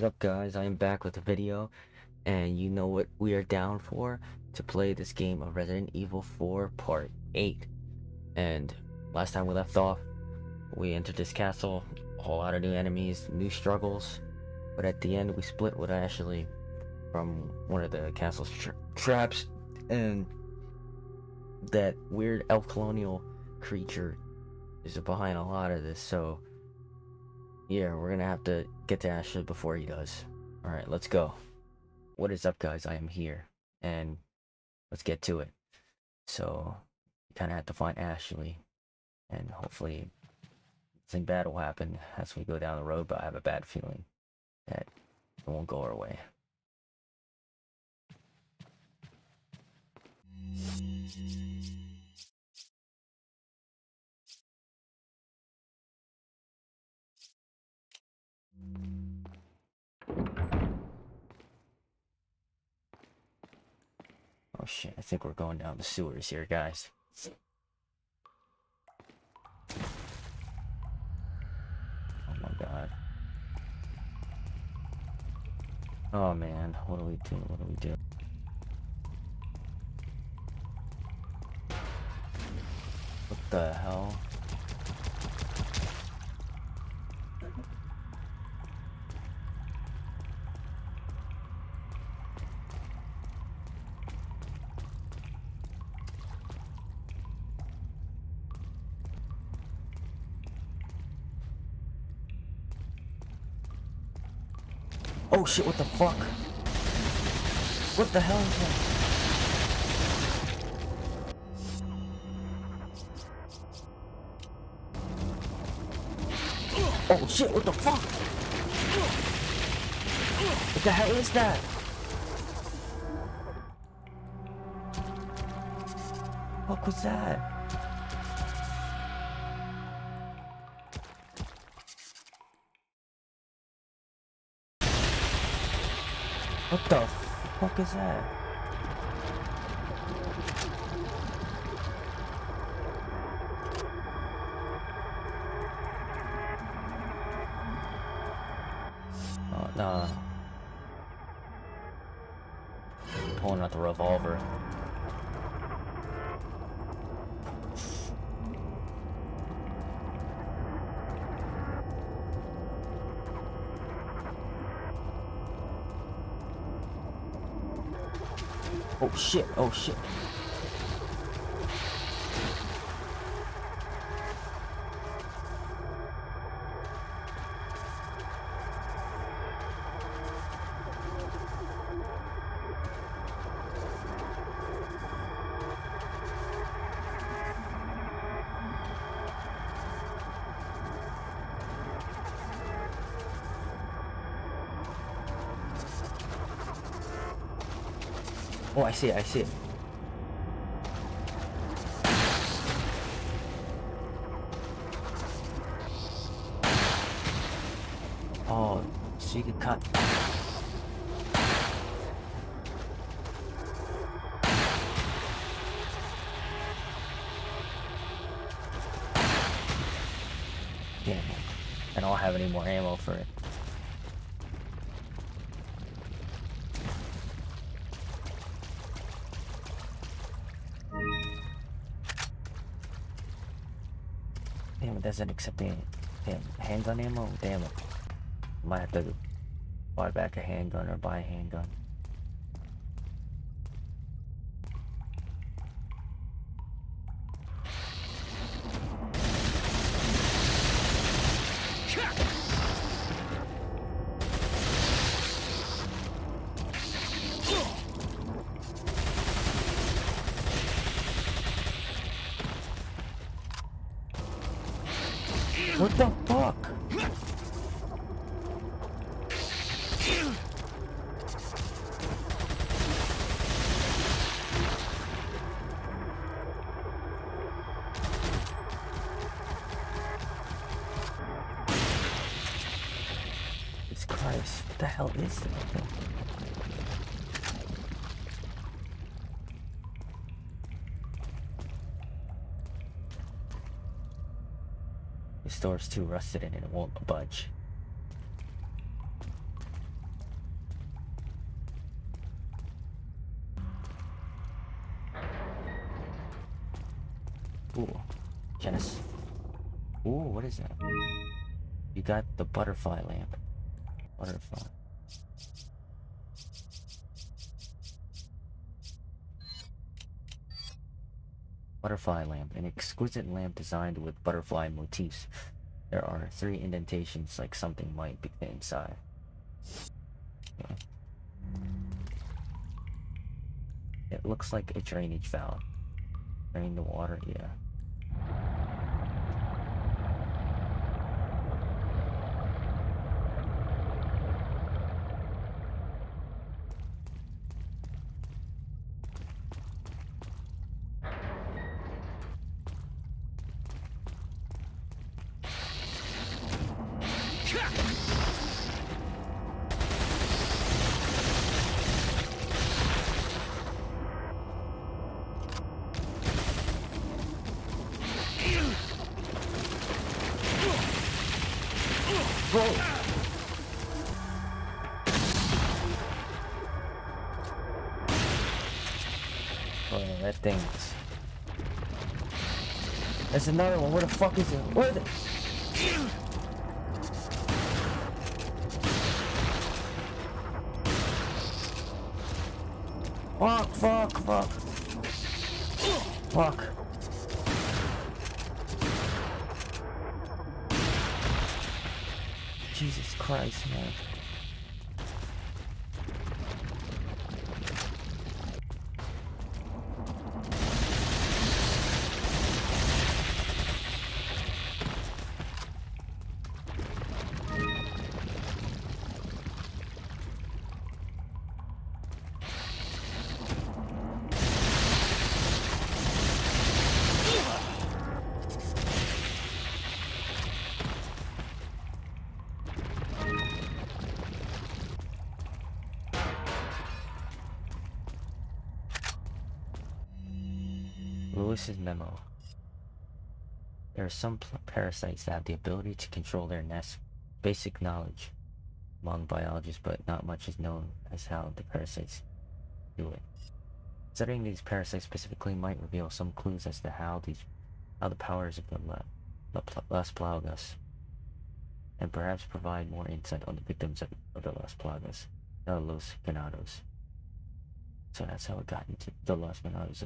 What is up guys, I am back with a video and you know what we are down for? To play this game of Resident Evil 4 Part 8. And last time we left off, we entered this castle, a whole lot of new enemies, new struggles, but at the end we split with Ashley from one of the castle's tra traps and that weird elf colonial creature is behind a lot of this so yeah, we're gonna have to get to Ashley before he does. Alright, let's go. What is up, guys? I am here, and let's get to it. So, you kind of have to find Ashley, and hopefully, nothing bad will happen as we go down the road, but I have a bad feeling that it won't go our way. Oh shit, I think we're going down the sewers here, guys. Oh my god. Oh man, what do we do? What do we do? What the hell? Oh shit, what the fuck? What the hell is that? Oh shit, what the fuck? What the hell is that? What was that? The fuck is that? Oh, no. Pulling out the revolver. Oh shit, oh shit. See it, I see it. Oh, so you can cut. Damn it. I don't have any more ammo for it. Doesn't accept damn handgun ammo. Damn it. Might have to buy back a handgun or buy a handgun. The store's too rusted in and it won't budge. Ooh, Genesis! Ooh, what is that? You got the butterfly lamp. Butterfly. Butterfly lamp, an exquisite lamp designed with butterfly motifs. There are three indentations like something might be inside. Okay. It looks like a drainage valve. Drain the water, yeah. Thing's... There's another one. Where the fuck is it? Where is it? Fuck, fuck, fuck. Fuck. Luis's memo. There are some parasites that have the ability to control their nest. Basic knowledge among biologists, but not much is known as how the parasites do it. Studying these parasites specifically might reveal some clues as to how these, how the powers of the Las Plagas, and perhaps provide more insight on the victims of, of the Las Plagas, the Los Ganados. So that's how it got into the Los Ganados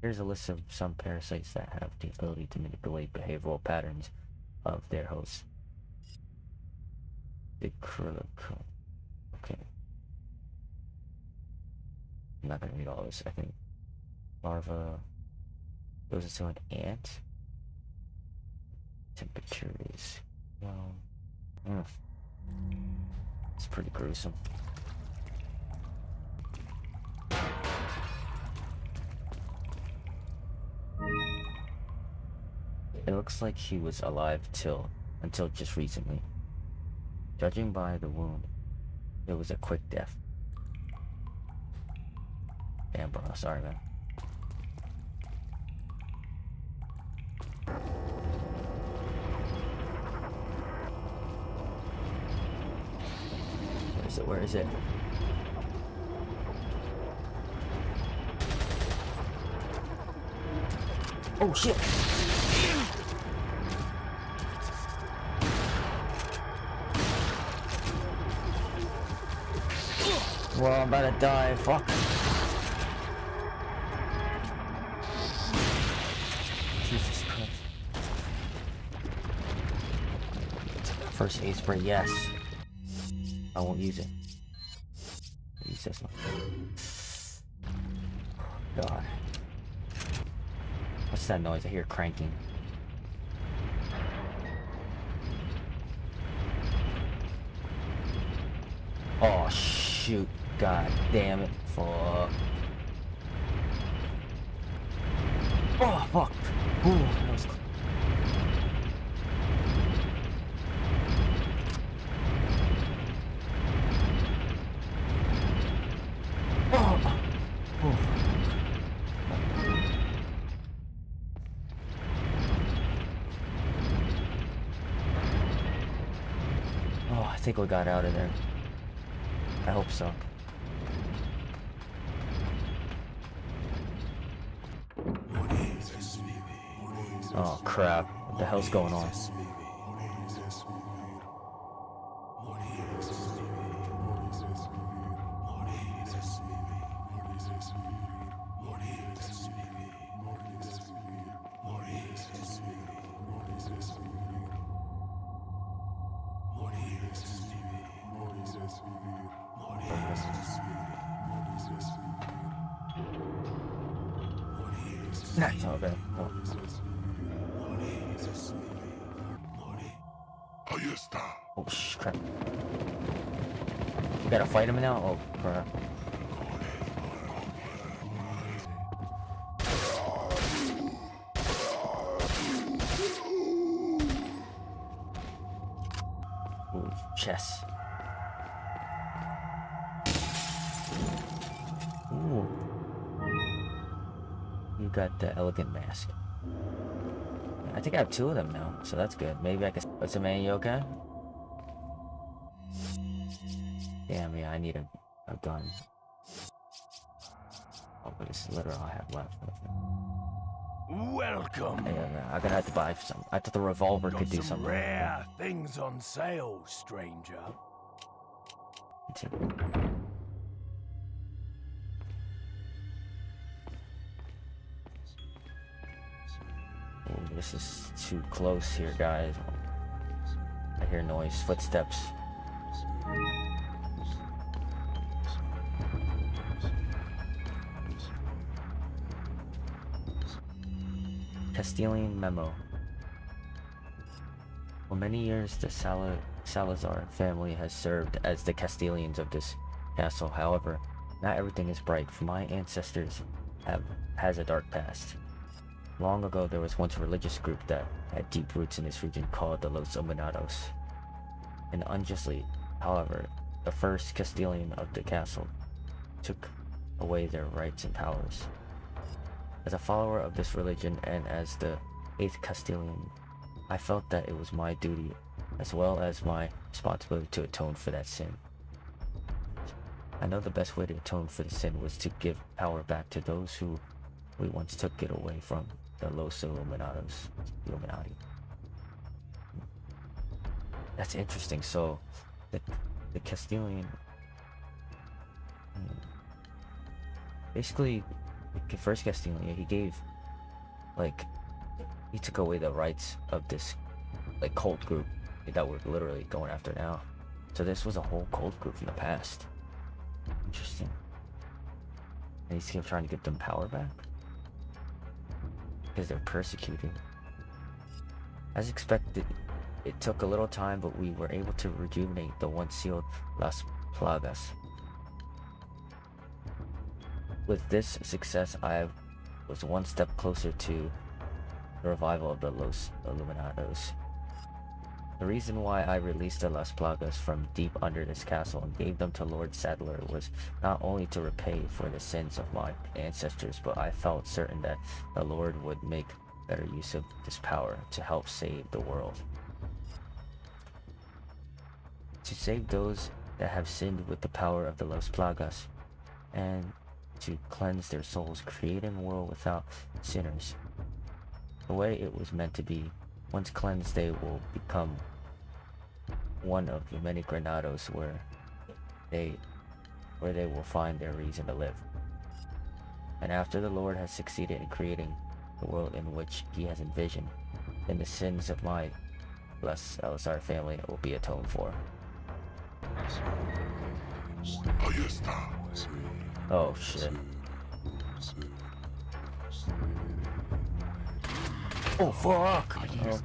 Here's a list of some parasites that have the ability to manipulate behavioral patterns of their hosts. Acrylico. Okay. I'm not gonna read all this, I think. Larva goes into an ant. Temperature is well mm. it's pretty gruesome. It looks like he was alive till until just recently. Judging by the wound, it was a quick death. Damn, bro. Sorry, man. Where is it? Where is it? Oh shit! Well, I'm about to die. Fuck. Jesus Christ. First aid spray, yes. I won't use it. Use this one. God. What's that noise? I hear cranking. Oh, shoot. God damn it. Fuck. Oh, fuck. Ooh, that was Oh. Oh. Oh, I think we got out of there. I hope so. Oh crap, what the hell's going on? Him now? Oh crap. Chess. Ooh. You got the elegant mask. I think I have two of them now, so that's good. Maybe I can. What's the man? You okay? Damn, yeah, I need a, a gun. Oh, but literally all I have left. Welcome. Yeah, yeah, I'm gonna have to buy some. I thought the revolver Got could do some something. rare things on sale, stranger. Ooh, this is too close here, guys. I hear noise, footsteps. Castellan memo. For many years, the Sala Salazar family has served as the Castellans of this castle. However, not everything is bright, for my ancestors have has a dark past. Long ago, there was once a religious group that had deep roots in this region called the Los Illuminados. And unjustly, however, the first Castellan of the castle took away their rights and powers. As a follower of this religion and as the eighth Castellan, I felt that it was my duty as well as my responsibility to atone for that sin. I know the best way to atone for the sin was to give power back to those who we once took it away from, the Los Illuminados, Illuminati. That's interesting. So, the the Castellan, hmm, basically, first Castellan, he gave, like, he took away the rights of this, like, cult group that we're literally going after now. So this was a whole cult group from the past. Interesting. And he's still trying to give them power back? Because they're persecuted. As expected, it took a little time, but we were able to rejuvenate the once sealed Las Plagas. With this success, I was one step closer to the revival of the Los Illuminados. The reason why I released the Las Plagas from deep under this castle and gave them to Lord Saddler was not only to repay for the sins of my ancestors, but I felt certain that the Lord would make better use of this power to help save the world. To save those that have sinned with the power of the Las Plagas, and to cleanse their souls, creating a world without sinners. The way it was meant to be, once cleansed they will become one of the many ganados where they where they will find their reason to live. And after the Lord has succeeded in creating the world in which he has envisioned, then the sins of my blessed Salazar family will be atoned for. Ahí está. Oh shit. Oh fuck! Oh,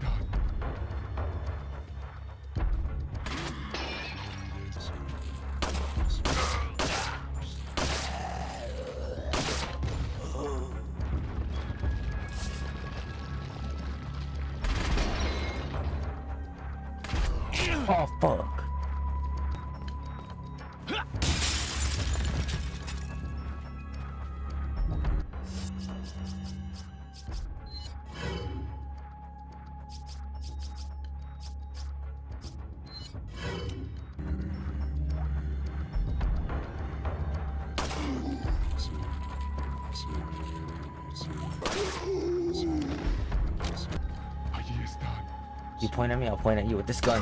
oh fuck! Me, I'll point at you with this gun.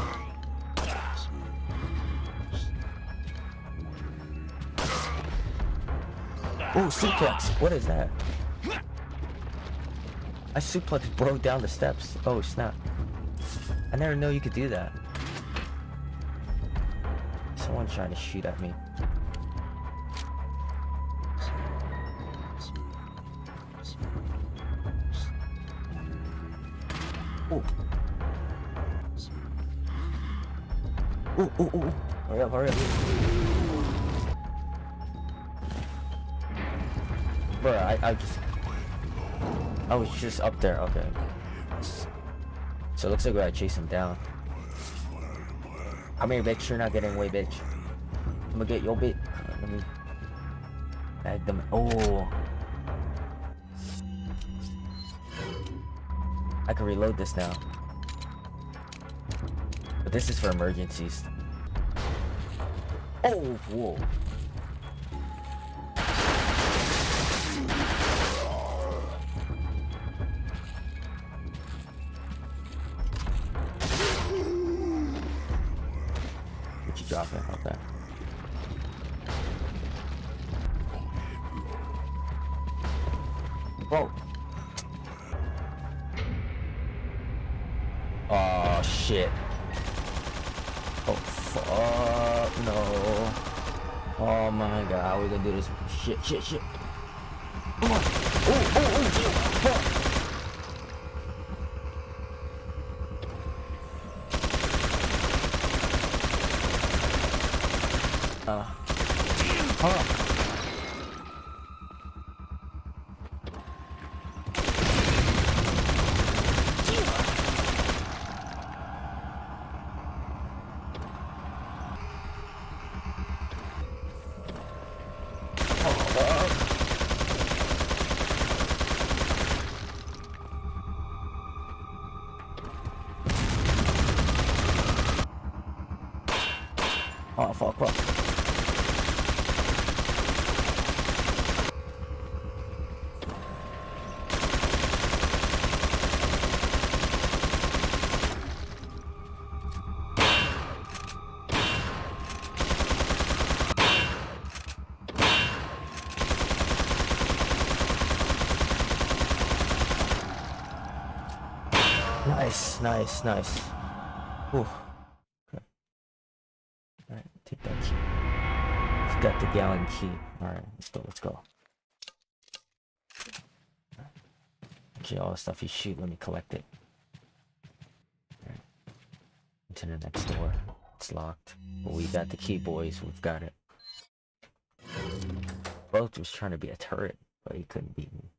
Oh, suplex. What is that? I suplex broke down the steps. Oh, snap. I never know you could do that. Someone's trying to shoot at me. Bro, I, I just... I was just up there, okay. So it looks like we gotta chase him down. Come here, bitch. You're not getting away, bitch. I'm gonna get your bit. Let me... Bag them. Oh. I can reload this now. But this is for emergencies. Oh, whoa. This shit shit shit. Come on. Oh Nice, nice. Ooh. Alright, take that key. It's got the gallon key. Alright, let's go, let's go. Okay, all the stuff you shoot, let me collect it. Alright. Into the next door. It's locked. But we got the key, boys. We've got it. Both was trying to be a turret, but he couldn't beat me.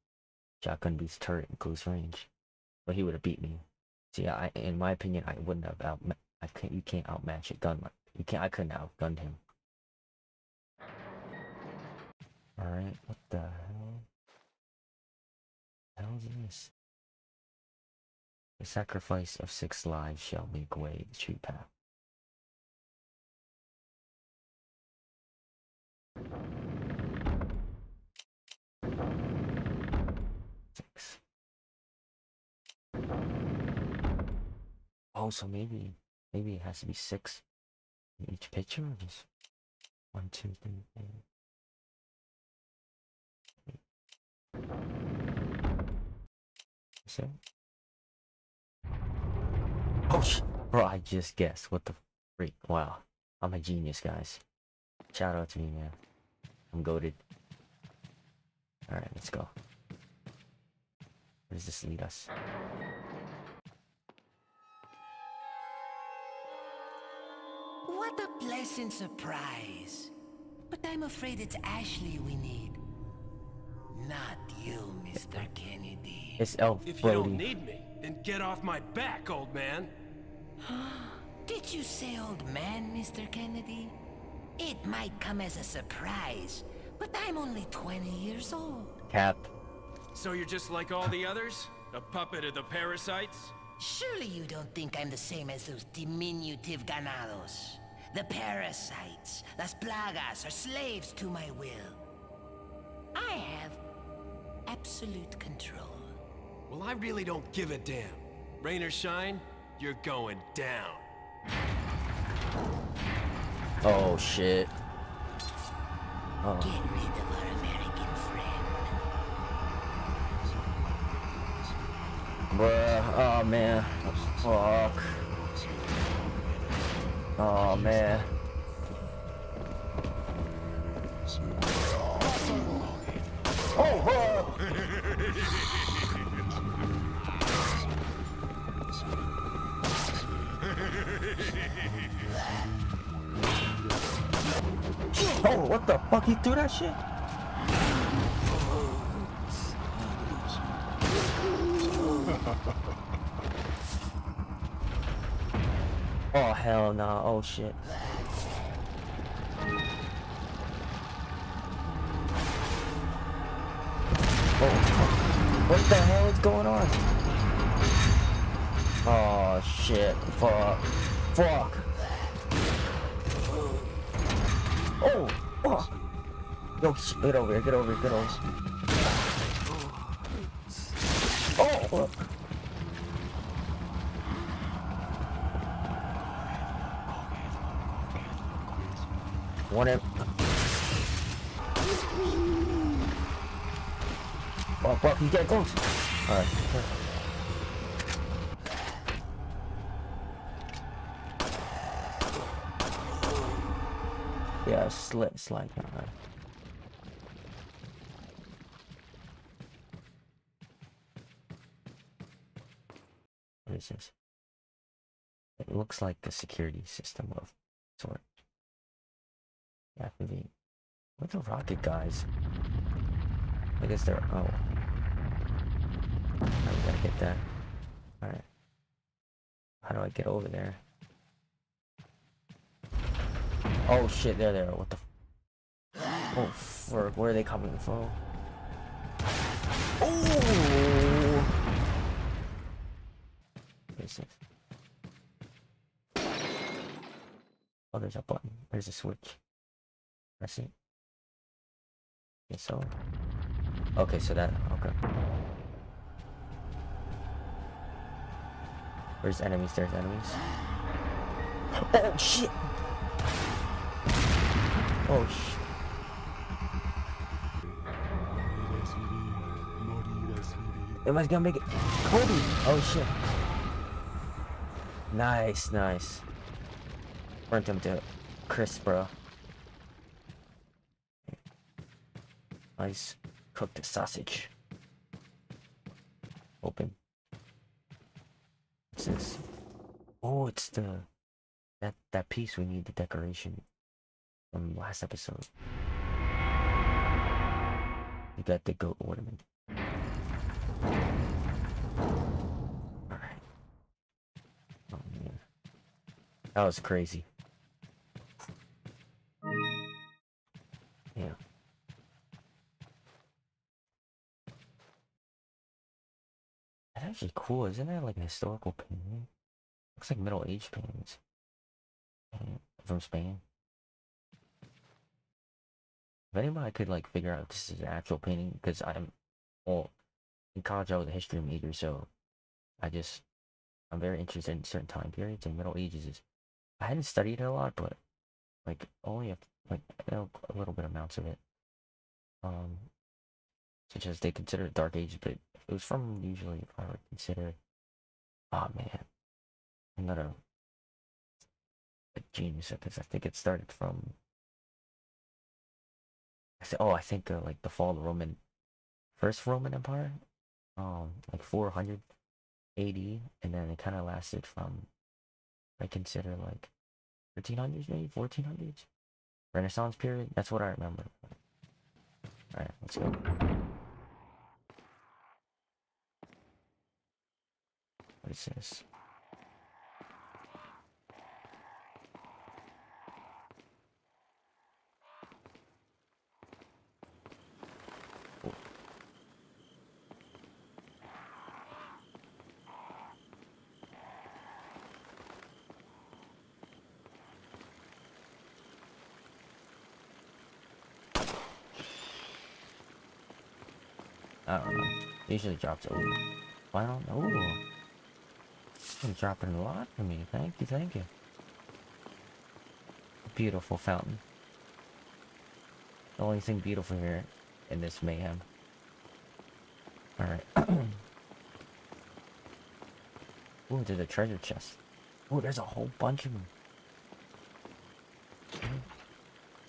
Shotgun beats turret in close range. But he would have beat me. See, I, in my opinion, I wouldn't have out. I can't. You can't outmatch a gun. like- You can't. I couldn't outgunned him. All right. What the hell? hell is this? The sacrifice of six lives shall make way the true path. Six. Oh, so maybe, maybe it has to be six in each picture, or just one, two, three, four. So, oh, sh- bro, I just guessed. What the freak? Wow, I'm a genius, guys. Shout out to me, man. I'm goaded. All right, let's go. Where does this lead us? What a pleasant surprise. But I'm afraid it's Ashley we need. Not you, Mr. Kennedy. It's Elf If you don't need me, then get off my back, old man. Did you say old man, Mr. Kennedy? It might come as a surprise, but I'm only 20 years old. Cap. So you're just like all the others? A puppet of the parasites? Surely you don't think I'm the same as those diminutive ganados. The parasites, las plagas, are slaves to my will. I have absolute control. Well, I really don't give a damn. Rain or shine, You're going down. Oh shit. Oh. Get rid of our American friend. Bruh, oh man. Fuck. Oh man. Oh, Oh, what the fuck? He threw that shit? Oh, hell no. nah. Oh, shit. Oh, what the hell is going on? Oh, shit. Fuck. Fuck. Oh, fuck. Yo, get over here, get over here, get over here. Oh, fuck. One in. Oh, fuck, he's getting close. Alright. Yeah, slit, slide. Alright. What is this? It looks like a security system of sort. Activate. What the rocket guys? I guess they're oh. I gotta get that. Alright. How do I get over there? Oh shit, they're there. What the Oh for where are they coming from? Oh? Oh there's a button. There's a switch. Press see. Okay, so. Okay, so that. Okay. There's enemies. There's enemies. Oh shit! Oh shit! Am I gonna make it? Kobe! Oh shit! Nice, nice. Burnt him to crisp, bro. Nice cooked sausage. Open. What's this? Oh, it's the that that piece we need the decoration from last episode. You got the goat ornament. Alright. Oh man. That was crazy. Actually cool, isn't that like a historical painting? Looks like Middle Age paintings. From Spain. If anybody could like figure out this is an actual painting, because I'm well in college I was a history major, so I just I'm very interested in certain time periods and Middle Ages is I hadn't studied it a lot, but like only a like a little bit amounts of it. Um such as they consider dark ages, but it was from usually if I would consider oh man. I'm not a, a genius at this. I think it started from I said oh I think uh, like the fall of the Roman first Roman Empire. Um like four hundred AD and then it kinda lasted from I consider like thirteen hundreds maybe, fourteen hundreds? Renaissance period? That's what I remember. Alright, let's go. What is this? I don't know. Usually drops over. I don't know. You're dropping a lot for me. Thank you, thank you. Beautiful fountain. The only thing beautiful here in this mayhem. Alright. Ooh, there's a treasure chest. Ooh, there's a whole bunch of them.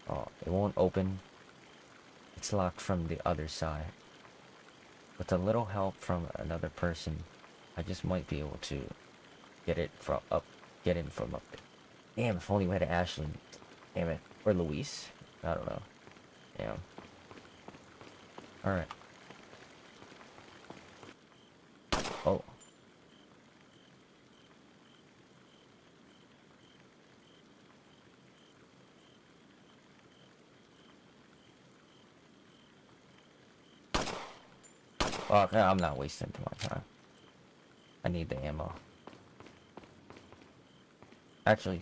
Oh, it won't open. It's locked from the other side. With a little help from another person, I just might be able to get it from up, get in from up there. Damn, if only we had Ashley. Damn it. Or Luis. I don't know. Damn. Alright. Oh. Fuck, I'm not wasting much time. I need the ammo. Actually.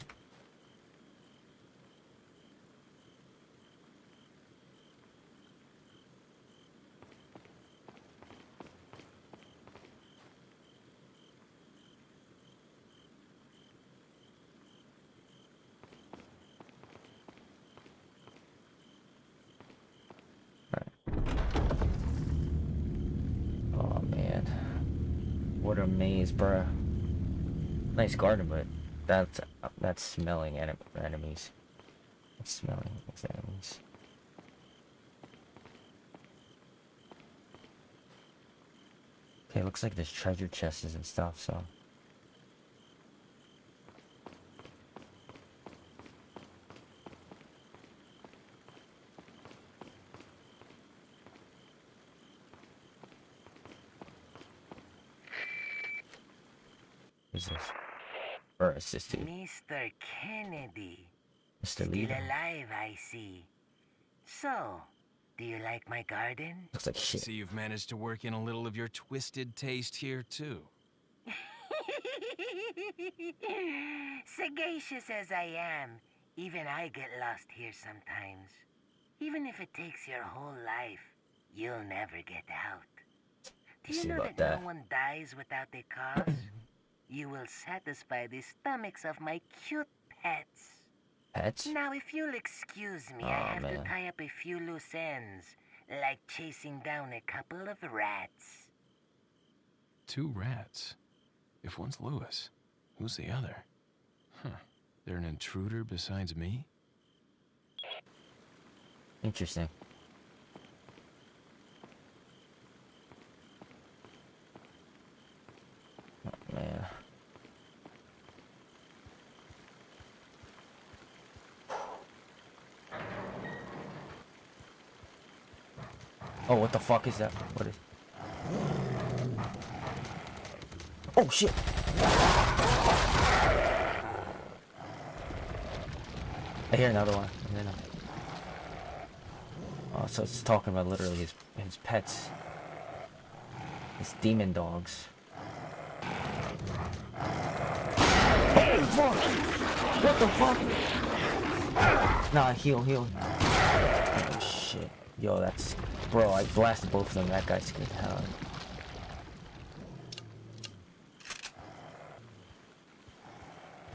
Oh man. What a maze, bruh. Nice garden, but that's that's smelling enem enemies. That's smelling enemies. Okay, looks like there's treasure chests and stuff, so. Who's this? Or assisted. Mr. Kennedy. Mr. Still Leader. alive, I see. So, do you like my garden? Looks like shit. See, you've managed to work in a little of your twisted taste here, too. Sagacious as I am, even I get lost here sometimes. Even if it takes your whole life, you'll never get out. Do you See know about that, that. no one dies without a cause? You will satisfy the stomachs of my cute pets. Pets? Now, if you'll excuse me, I have man. to tie up a few loose ends, like chasing down a couple of rats. Two rats. If one's Luis, who's the other? Huh. They're an intruder besides me? Interesting. Fuck is that? What is? Oh shit! I hear another one. I hear another- Oh, so it's talking about literally his his pets. His demon dogs. Holy fuck! What the fuck? Nah, heal, heal. Oh shit. Yo, that's bro, I blasted both of them. That guy scared the hell out of me.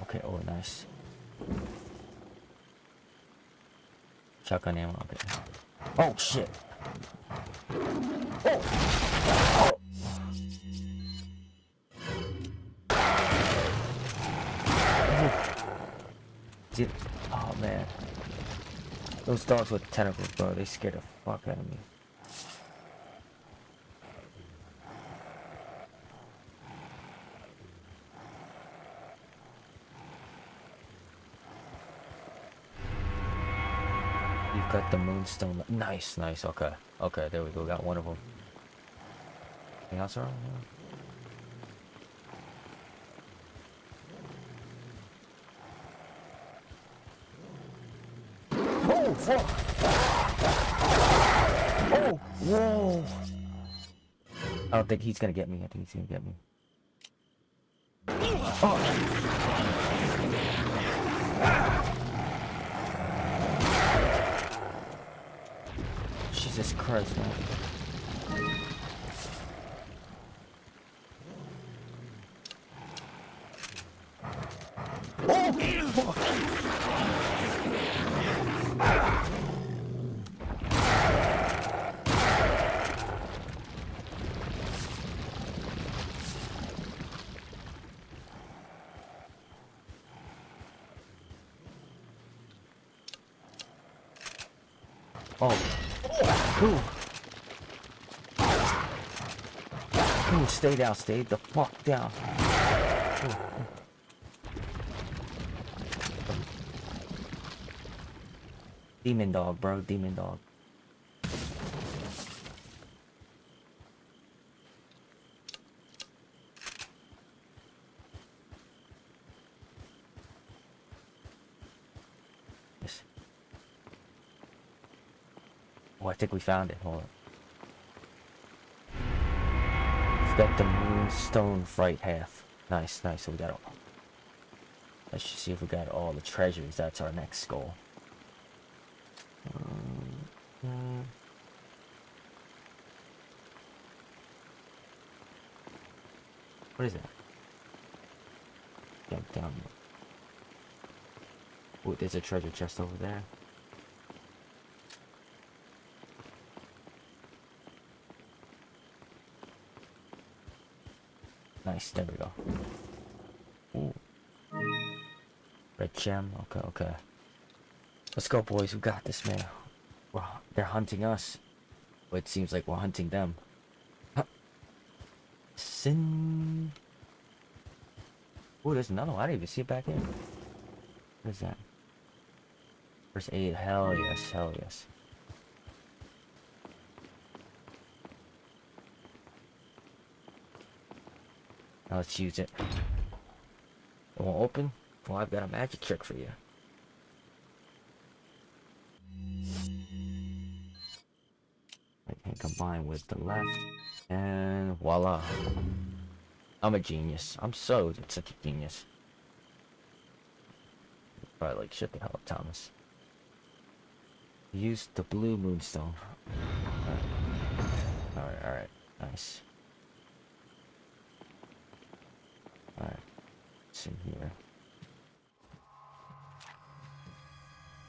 Okay, oh nice. Shotgun ammo, okay. Oh shit. Oh! oh. Oh man. Those dogs with tentacles, bro, they scared the fuck out of me. Got the moonstone. Nice, nice. Okay, okay. There we go. Got one of them. Anything else around? Oh fuck! Oh, whoa! I don't think he's gonna get me. I think he's gonna get me. Oh. Jesus Christ, man. Oh. Who? Ooh, stay down, stay the fuck down. Demon dog, bro, demon dog. Think we found it. Hold on. We've got the moonstone fright half. Nice, nice. So we got all. Let's just see if we got all the treasures. That's our next goal. What is that? Jump down. Oh, there's a treasure chest over there. Nice, there we go. Ooh. Red gem, okay, okay. Let's go, boys. We got this, man. Wow, they're hunting us. Well, it seems like we're hunting them. Sin. Oh, there's another one. I didn't even see it back in. What is that? First aid. Hell yes. Hell yes. Now let's use it. It won't open? Well, I've got a magic trick for you. I can combine with the left, and voila. I'm a genius. I'm so such a genius. Probably like shut the hell up, Thomas. Use the blue moonstone. Alright, alright, nice. Alright, what's in here?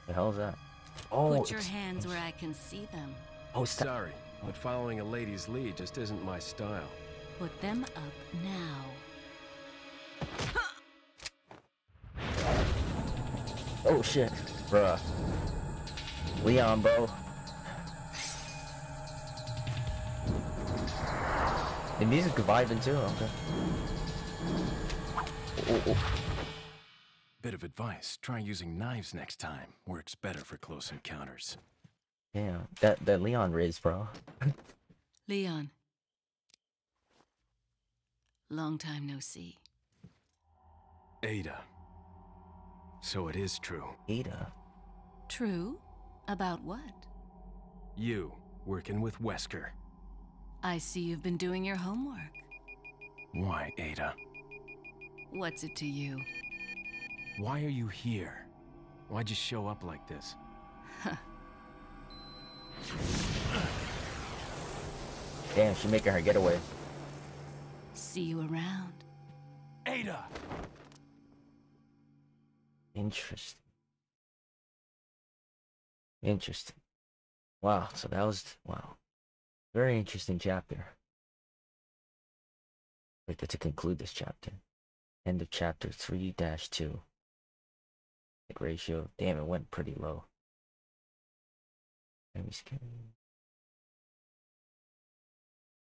The hell is that? Oh, Put your it's- hands where I can see them. Oh, stop. Sorry, but following a lady's lead just isn't my style. Put them up now. Oh shit, bruh. Leon, bro. The music vibing too. Okay. Oh, oh. Bit of advice try using knives next time. Works better for close encounters. Damn, that that Leon Riz, bro. Leon. Long time no see. Ada. So it is true. Ada. True? About what? You, working with Wesker. I see you've been doing your homework. Why, Ada? What's it to you? Why are you here? Why'd you show up like this? Damn, she's making her getaway. See you around. Ada! Interesting. Interesting. Wow, so that was wow. Very interesting chapter. Wait, to conclude this chapter. End of chapter 3 2. Hit ratio. Damn, it went pretty low. Enemy scary.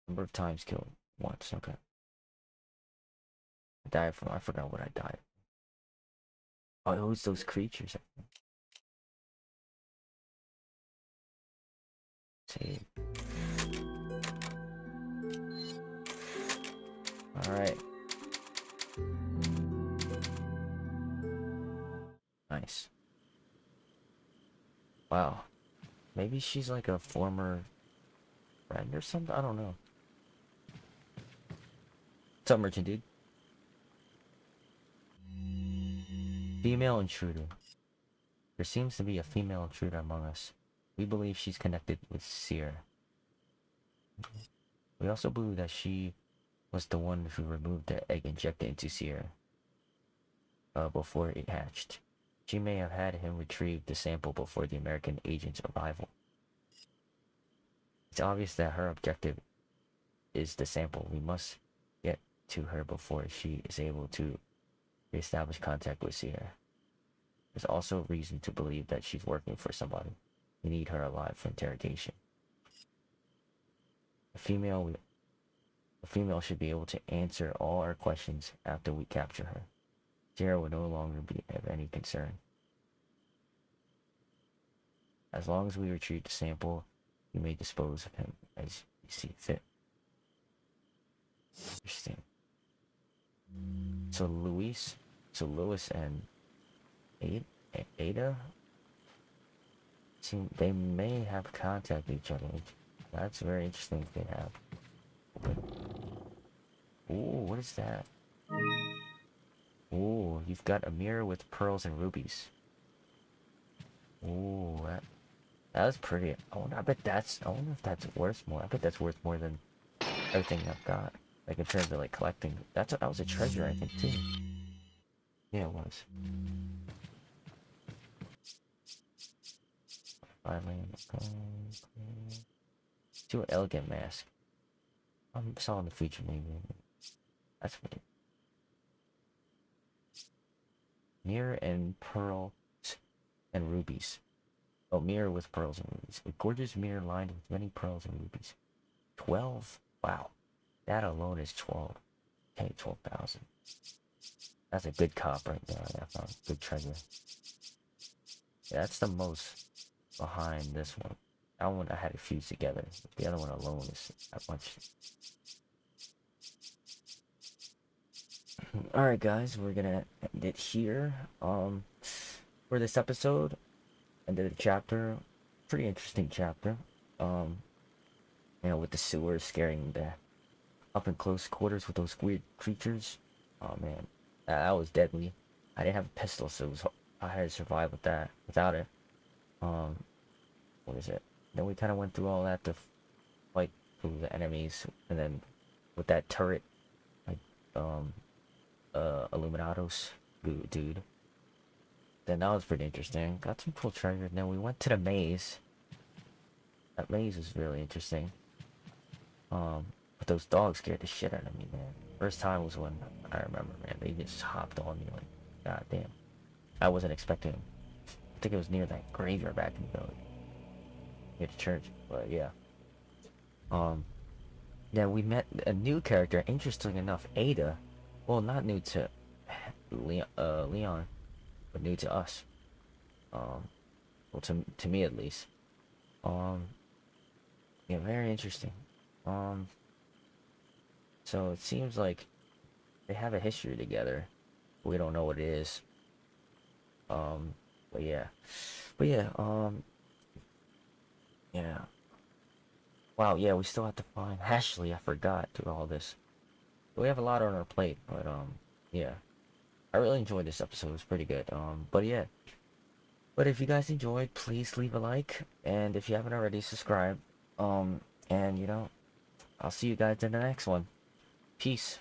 Number of times killed. Once, okay. I died from I forgot what I died. Oh, it was those creatures. Save. Alright. Nice. Wow. Maybe she's like a former friend or something? I don't know. What's up, merchant dude? Female intruder. There seems to be a female intruder among us. We believe she's connected with Sera. We also believe that she was the one who removed the egg injected into Sera uh, before it hatched. She may have had him retrieve the sample before the American agent's arrival. It's obvious that her objective is the sample. We must get to her before she is able to reestablish contact with Sera. There's also reason to believe that she's working for somebody. We need her alive for interrogation. A female, a female should be able to answer all our questions after we capture her. Sera will no longer be of any concern. As long as we retrieve the sample, you may dispose of him as you see fit. Interesting. So Luis, so Luis and Ada, seem they may have contacted each other. That's very interesting they have. Ooh, what is that? Ooh, you've got a mirror with pearls and rubies. Ooh, that, that was pretty. I wonder, I bet that's, I wonder if that's worth more. I bet that's worth more than everything I've got. Like in terms of like collecting. That's, that was a treasure, I think, too. Yeah, it was. Finally, oh, do an elegant mask. I'm in the future maybe. That's what. Mirror and pearls and rubies. Oh, mirror with pearls and rubies. A gorgeous mirror lined with many pearls and rubies. Twelve. Wow, that alone is twelve. Okay, twelve thousand. That's a good cop right there. I found good treasure. Yeah, that's the most behind this one. That one I had it fused together. The other one alone is that much. Alright guys, we're gonna end it here. Um for this episode. Of the chapter. Pretty interesting chapter. Um you know, with the sewers scaring the up in close quarters with those weird creatures. Oh man. That, was deadly. I didn't have a pistol, so was I had to survive with that without it. Um what is it? Then we kind of went through all that to fight through the enemies, and then with that turret, like um, uh, Illuminados dude. Then that was pretty interesting. Got some cool treasure. Then we went to the maze. That maze was really interesting. Um, but those dogs scared the shit out of me, man. First time was when I remember, man. They just hopped on me like, god damn. I wasn't expecting them. I think it was near that graveyard back in the village near the church. But yeah. Um. then we met a new character. Interesting enough, Ada. Well, not new to Leon, uh, Leon, but new to us. Um. Well, to to me at least. Um. Yeah, very interesting. Um. So it seems like they have a history together. We don't know what it is. Um. But yeah. But yeah. Um. Yeah. Wow, yeah, we still have to find Ashley, I forgot through all this. We have a lot on our plate, but um yeah. I really enjoyed this episode, it was pretty good. Um but yeah. But if you guys enjoyed, please leave a like and if you haven't already subscribe. Um and you know, I'll see you guys in the next one. Peace.